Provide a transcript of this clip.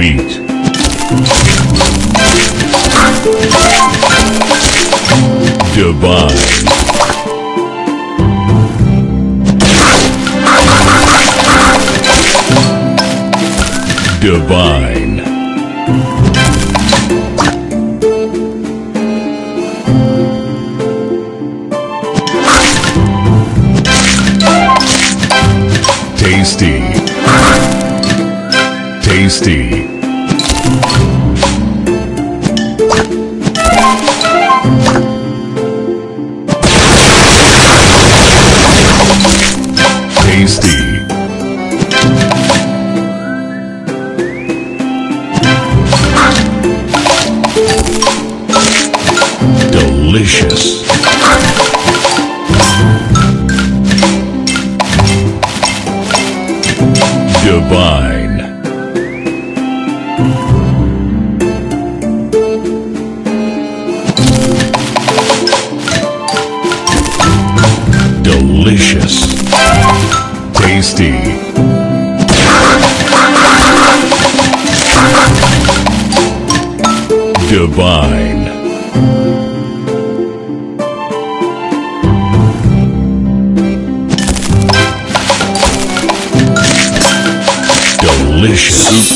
eat. Divine. divine. Tasty. Tasty. Tasty. Delicious. Divine. Delicious. Tasty. Divine. Delicious.